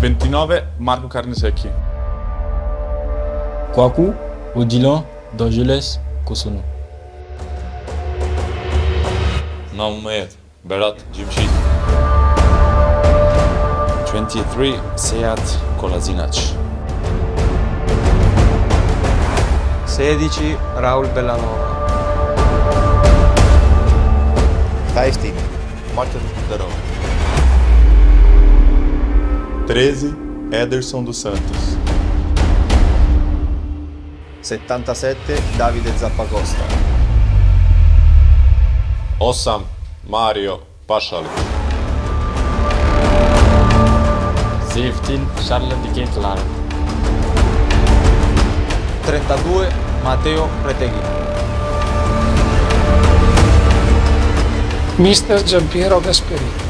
29 Marco Carnesecchi. Kwaku, Odilon, D'Angeles, Cotonou. Nalmayed, Berat Jimshid. 23 Seat Kolasinac. 16 Raul Bellanova. 15 Martin Derão. 13 Ederson dos Santos. 77 Davide Zappacosta. Osam Mario Pašali. 17 Charles Di Kettelare. 32 Matteo Reteghi. Mister Giampiero Gasperini.